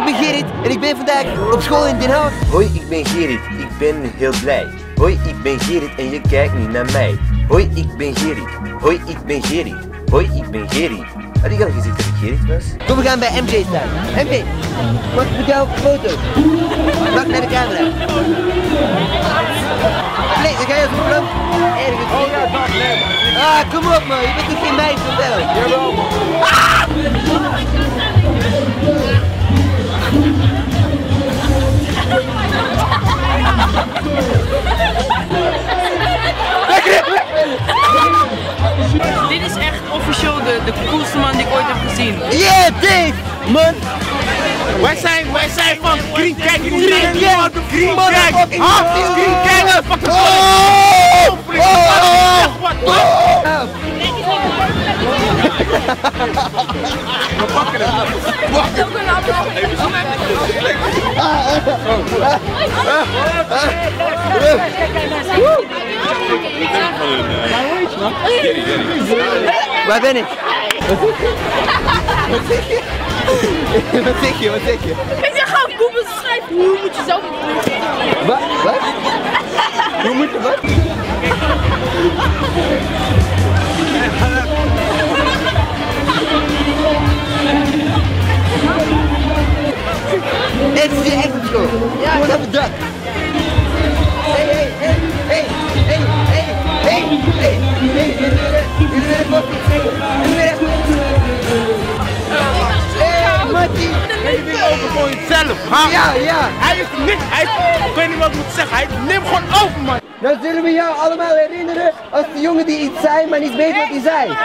ik ben Gerrit en ik ben vandaag op school in Den Haag. Hoi, ik ben Gerrit, ik ben heel blij. Hoi, ik ben Gerrit en je kijkt niet naar mij. Hoi, ik ben Gerrit. Hoi, ik ben Gerrit. Hoi, ik ben Gerrit. Had ik al gezegd dat ik Gerrit was? Kom, we gaan bij MJ staan. MJ, mag ik met jou op foto? Wacht naar de camera. Nee, dan ga je als een ergens Oh ja, Ah, kom op man, je bent toch geen meisje of wel? Jawel man. Dit is echt officieel de, de coolste man die ik ooit heb gezien. Yeah, Dave! Man! Wij zijn, wij zijn van Green Gang. Green Gang. Green Gang. Is Green Gang. Fuck Oh! oh, Oh! Waar ben ik? Wat zeg je? Wat zeg je? Ik zeg gewoon Google schrijven. Hoe moet je zelf Wat? Wat? Hoe moet je wat? Het dak. Hé, hé, hé, hé, hé, hé, hé, hé, hé, jullie willen koffie? Jullie willen... Hé, Mattie! Hij neemt over gewoon zelf. ha? Ja, ja. Hij is niet, hij ik weet niet wat ik moet zeggen. Hij neemt gewoon over man. Dan zullen we jou allemaal herinneren als de jongen die iets zei, maar niet weet wat hij zei.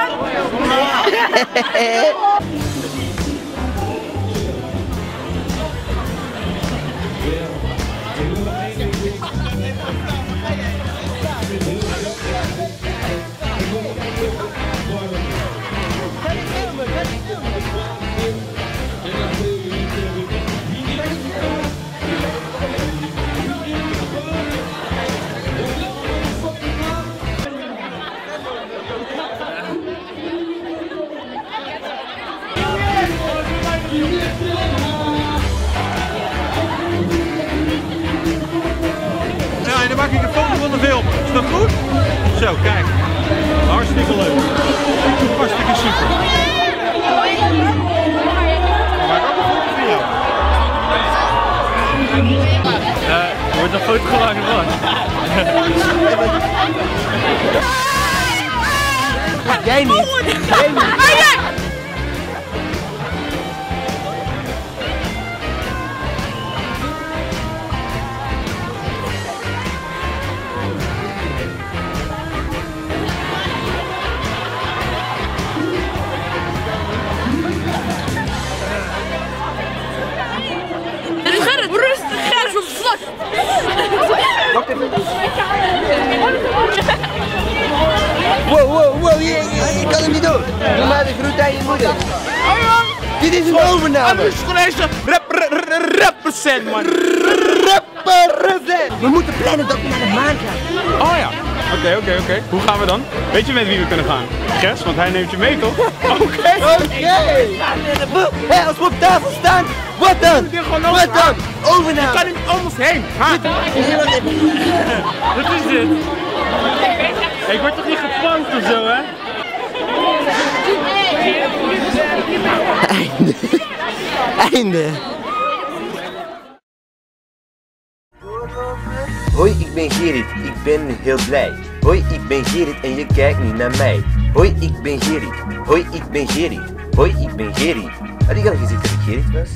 Een foto van de film. Is dat goed? Zo, kijk. Hartstikke leuk. Hartstikke super. Maak ook een foto van jou. Eh, er wordt een foto gemaakt van. Jij niet. Jij niet. Wow, wow, wow, je, je, je kan hem niet doen. Doe maar de groet aan je moeder. Dit is een overname. Rep, represent man. Represent. We moeten plannen dat we naar de maan gaan. Oh ja. Oké, oké, oké. Hoe gaan we dan? Weet je met wie we kunnen gaan? Gers, want hij neemt je mee toch? Oké. Oké. Hé, als we op tafel staan, wat dan? Wat over- dan? Ik Overname. kan niet om ons heen. Ha? Wat is dit? Ik word toch niet geplankt of zo, hè? Einde. Hoi, ik ben Gerrit, ik ben heel blij. Hoi, ik ben Gerrit en je kijkt niet naar mij. Hoi, ik ben Gerrit. Hoi, ik ben Gerrit. Hoi, ik ben Gerrit. Had ik al gezegd dat ik Gerrit was?